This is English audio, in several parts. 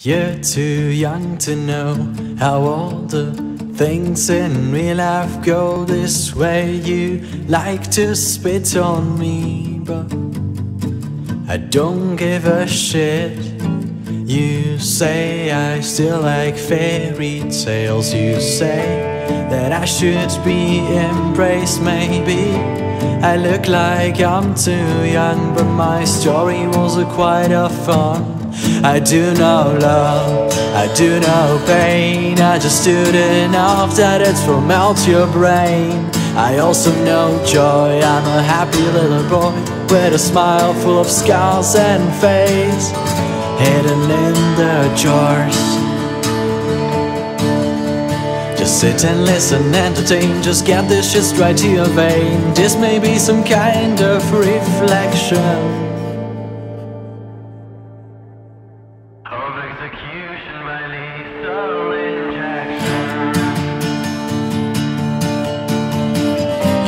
You're too young to know how all the things in real life go this way. You like to spit on me, but I don't give a shit. You say I still like fairy tales. You say that I should be embraced, maybe. I look like I'm too young, but my story was a quite a fun. I do know love, I do know pain. I just stood enough that it will melt your brain. I also know joy, I'm a happy little boy With a smile full of scars and face Hidden in the jars Just sit and listen, entertain Just get this shit straight to your vein. This may be some kind of reflection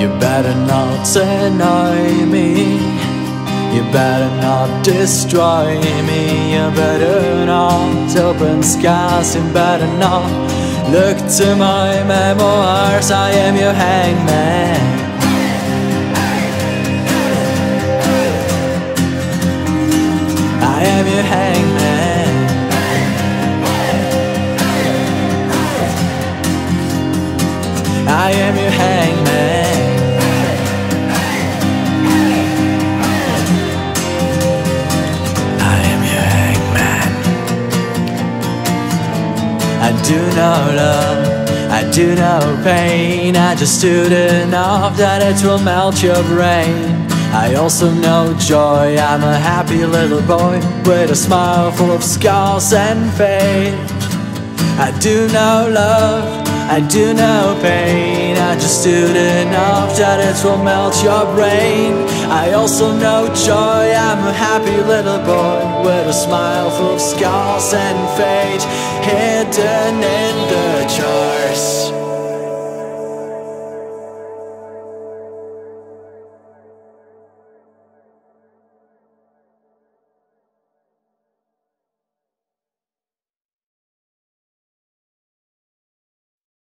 You better not annoy me. You better not destroy me. You better not open scars. You better not look to my memoirs. I am your hangman. I am your hangman. I do know love, I do know pain. I just stood enough that it will melt your brain. I also know joy, I'm a happy little boy with a smile full of scars and fate. I do know love, I do know pain. Stood enough that it will melt your brain. I also know joy, I'm a happy little boy with a smile full of scars and fate hidden in the jars.